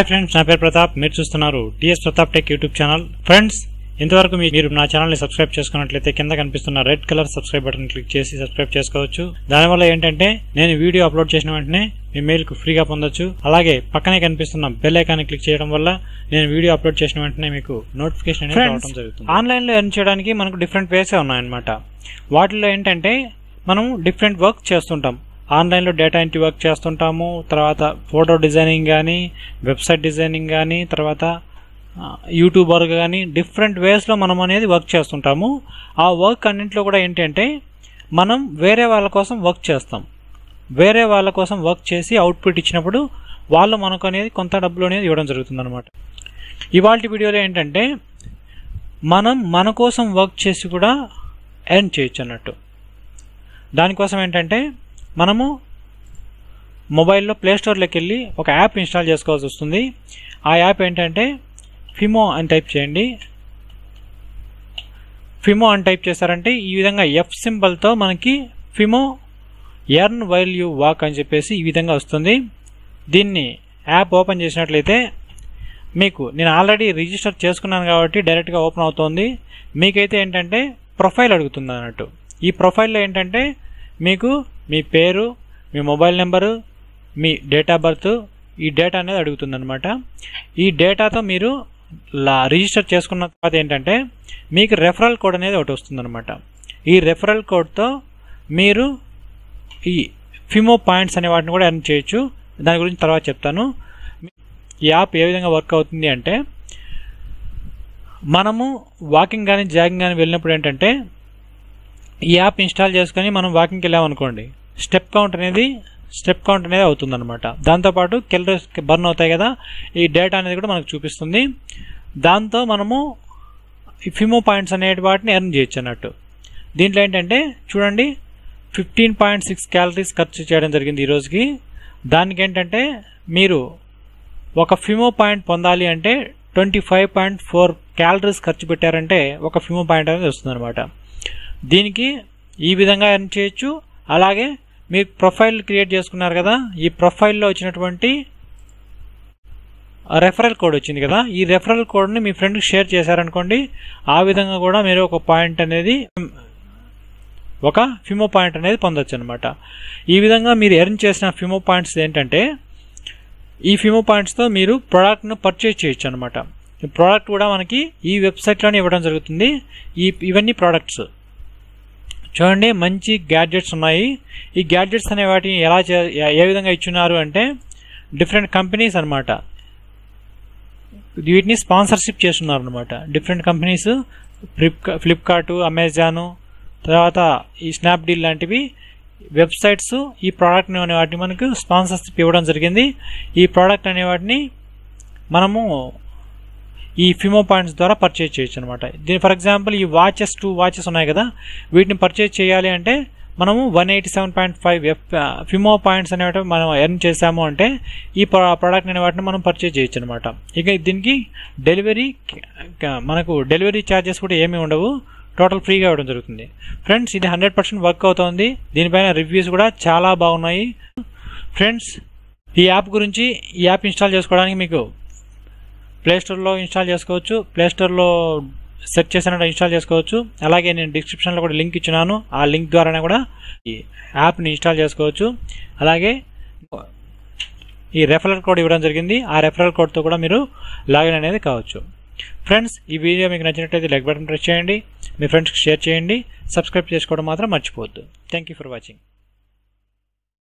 Hi friends నా పేరు ప్రతాప్. మీరు చూస్తున్నారు TS Pratap tech YouTube channel. Friends ఇంతవరకు మీరు నా ఛానల్ని సబ్స్క్రైబ్ చేసుకున్నట్లయితే కింద కనిపిస్తున్న red colour subscribe button click చేసి సబ్స్క్రైబ్ చేసుకోవచ్చు. దానివల్ల ఏంటంటే నేను వీడియో అప్లోడ్ చేసిన వెంటనే మీ మెయిల్కు ఫ్రీగా పొందొచ్చు. అలాగే పక్కనే కనిపిస్తున్న బెల్ ఐకాన్ని క్లిక్ చేయడం వల్ల నేను వీడియో అప్లోడ్ చేసిన వెంటనే మీకు నోటిఫికేషన్ అనేది రావడం జరుగుతుంది. ఆన్లైన్లో ఎర్న్ చేయడానికి మనకు డిఫరెంట్ వేసే ఉన్నాయన్నమాట. వాటిలో ఏంటంటే మనం డిఫరెంట్ వర్క్ చేస్తుంటాం. ఆన్లైన్లో డేటా ఎంట్రీ వర్క్ చేస్తుంటాము. తర్వాత ఫోటో డిజైనింగ్ కానీ వెబ్సైట్ డిజైనింగ్ కానీ తర్వాత యూట్యూబర్ కానీ డిఫరెంట్ వేస్లో మనం అనేది వర్క్ చేస్తుంటాము. ఆ వర్క్ అన్నింటిలో కూడా ఏంటంటే మనం వేరే వాళ్ళ కోసం వర్క్ చేస్తాం. వేరే వాళ్ళ కోసం వర్క్ చేసి అవుట్పుట్ ఇచ్చినప్పుడు వాళ్ళు మనకు అనేది కొంత డబ్బులు అనేది ఇవ్వడం జరుగుతుంది అనమాట ఇవాళ వీడియోలో ఏంటంటే మనం మన కోసం వర్క్ చేసి కూడా ఎర్న్ చేయొచ్చు అన్నట్టు. దానికోసం ఏంటంటే మనము మొబైల్లో ప్లేస్టోర్లోకి వెళ్ళి ఒక యాప్ ఇన్స్టాల్ చేసుకోవాల్సి వస్తుంది. ఆ యాప్ ఏంటంటే ఫిమో అని టైప్ చేయండి. ఫిమో అని టైప్ చేశారంటే ఈ విధంగా ఎఫ్ సింబల్తో మనకి Fimo earn while you walk అని చెప్పేసి ఈ విధంగా వస్తుంది. దీన్ని యాప్ ఓపెన్ చేసినట్లయితే మీకు నేను ఆల్రెడీ రిజిస్టర్ చేసుకున్నాను కాబట్టి డైరెక్ట్గా ఓపెన్ అవుతుంది. మీకైతే ఏంటంటే ప్రొఫైల్ అడుగుతుంది అన్నట్టు. ఈ ప్రొఫైల్లో ఏంటంటే మీకు మీ పేరు మీ మొబైల్ నెంబరు మీ డేట్ ఆఫ్ బర్త్ ఈ డేటా అనేది అడుగుతుందనమాట ఈ డేటాతో మీరు లా రిజిస్టర్ చేసుకున్న తర్వాత ఏంటంటే మీకు రెఫరల్ కోడ్ అనేది ఒకటి వస్తుందన్నమాట. ఈ రెఫరల్ కోడ్తో మీరు ఈ ఫిమో పాయింట్స్ అనే వాటిని కూడా ఎర్న్ చేయొచ్చు. దాని గురించి తర్వాత చెప్తాను. ఈ యాప్ ఏ విధంగా వర్క్ అవుతుంది అంటే మనము వాకింగ్ కానీ జాగింగ్ కానీ వెళ్ళినప్పుడు ఏంటంటే ఈ యాప్ ఇన్స్టాల్ చేసుకొని మనం వాకింగ్కి వెళ్ళామనుకోండి స్టెప్ కౌంట్ అనేది స్టెప్ కౌంట్ అనేది అవుతుందన్నమాట. దాంతోపాటు కెలరీస్ బర్న్ అవుతాయి కదా ఈ డేటా అనేది కూడా మనకు చూపిస్తుంది. దాంతో మనము ఈ ఫిమో పాయింట్స్ అనే వాటిని ఎర్న్ చేయొచ్చు అన్నట్టు. దీంట్లో ఏంటంటే చూడండి ఫిఫ్టీన్ పాయింట్ సిక్స్ క్యాలరీస్ ఖర్చు చేయడం జరిగింది ఈరోజుకి దానికి ఏంటంటే మీరు ఒక ఫిమో పాయింట్ పొందాలి అంటే twenty five point four calories ఖర్చు పెట్టారంటే ఒక ఫిమో పాయింట్ అనేది వస్తుంది అనమాట దీనికి ఈ విధంగా ఎర్న్ చేయొచ్చు. అలాగే మీరు ప్రొఫైల్ క్రియేట్ చేసుకున్నారు కదా ఈ ప్రొఫైల్లో వచ్చినటువంటి రెఫరల్ కోడ్ వచ్చింది కదా ఈ రెఫరల్ కోడ్ని మీ ఫ్రెండ్కి షేర్ చేశారనుకోండి ఆ విధంగా కూడా మీరు ఒక పాయింట్ అనేది ఒక ఫిమో పాయింట్ అనేది పొందొచ్చు అనమాట ఈ విధంగా మీరు ఎర్న్ చేసిన ఫిమో పాయింట్స్ ఏంటంటే ఈ ఫిమో పాయింట్స్తో మీరు ప్రోడక్ట్ను పర్చేజ్ చేయొచ్చు అనమాట ఈ ప్రోడక్ట్ కూడా మనకి ఈ వెబ్సైట్లోనే ఇవ్వడం జరుగుతుంది. ఈ ఇవన్నీ ప్రోడక్ట్స్ చూడండి మంచి గ్యాడ్జెట్స్ ఉన్నాయి. ఈ గ్యాడ్జెట్స్ అనే వాటిని ఎలా చే ఏ విధంగా ఇచ్చున్నారు అంటే డిఫరెంట్ కంపెనీస్ అనమాట వీటిని స్పాన్సర్షిప్ చేస్తున్నారు అనమాట different companies flip Flipkart Amazon తర్వాత ఈ స్నాప్డీల్ లాంటివి వెబ్సైట్స్ ఈ ప్రోడక్ట్ అనే వాటిని మనకు స్పాన్సర్షిప్ ఇవ్వడం జరిగింది. ఈ ప్రోడక్ట్ అనే వాటిని మనము ఈ ఫిమో పాయింట్స్ ద్వారా పర్చేజ్ చేయొచ్చు అనమాట దీని ఫర్ ఎగ్జాంపుల్ ఈ వాచెస్ టూ వాచెస్ ఉన్నాయి కదా వీటిని పర్చేజ్ చేయాలి అంటే మనము one eighty seven point five F Fimo points అనేవి మనం ఎర్న్ చేసాము అంటే ఈ ప్రోడక్ట్ అనే వాటిని మనం పర్చేజ్ చేయొచ్చు అనమాట ఇక దీనికి డెలివరీ మనకు డెలివరీ ఛార్జెస్ కూడా ఏమీ ఉండవు టోటల్ ఫ్రీగా ఇవ్వడం జరుగుతుంది. ఫ్రెండ్స్ ఇది హండ్రెడ్ పర్సెంట్ వర్క్ అవుతుంది. దీనిపైన రివ్యూస్ కూడా చాలా బాగున్నాయి. ఫ్రెండ్స్ ఈ యాప్ గురించి ఈ యాప్ ఇన్స్టాల్ చేసుకోవడానికి మీకు ప్లేస్టోర్లో ఇన్స్టాల్ చేసుకోవచ్చు. ప్లేస్టోర్లో సెర్చ్ చేసినట్టు ఇన్స్టాల్ చేసుకోవచ్చు. అలాగే నేను డిస్క్రిప్షన్లో కూడా లింక్ ఇచ్చినాను. ఆ లింక్ ద్వారానే కూడా ఈ యాప్ని ఇన్స్టాల్ చేసుకోవచ్చు. అలాగే ఈ రెఫరల్ కోడ్ ఇవ్వడం జరిగింది. ఆ రెఫరల్ కోడ్తో కూడా మీరు లాగిన్ అనేది కావచ్చు. ఫ్రెండ్స్ ఈ వీడియో మీకు నచ్చినట్లయితే లైక్ బటన్ ప్రెస్ చేయండి. మీ ఫ్రెండ్స్కి షేర్ చేయండి. సబ్స్క్రైబ్ చేసుకోవడం మాత్రం మర్చిపోవద్దు. Thank you for watching